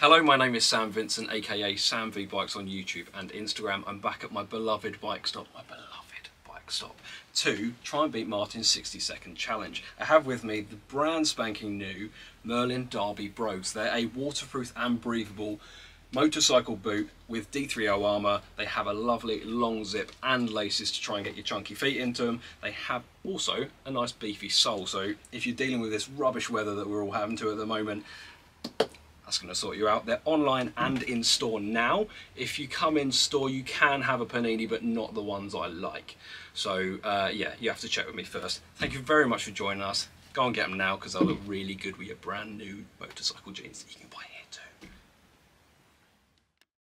Hello, my name is Sam Vincent, aka Sam V Bikes on YouTube and Instagram. I'm back at my beloved bike stop, my beloved bike stop, to try and beat Martin's 60 second challenge. I have with me the brand spanking new Merlin Derby Brogues. They're a waterproof and breathable motorcycle boot with D3O armour. They have a lovely long zip and laces to try and get your chunky feet into them. They have also a nice beefy sole, so if you're dealing with this rubbish weather that we're all having to at the moment, that's going to sort you out. They're online and in store now. If you come in store, you can have a panini, but not the ones I like. So uh, yeah, you have to check with me first. Thank you very much for joining us. Go and get them now because they'll look really good with your brand new motorcycle jeans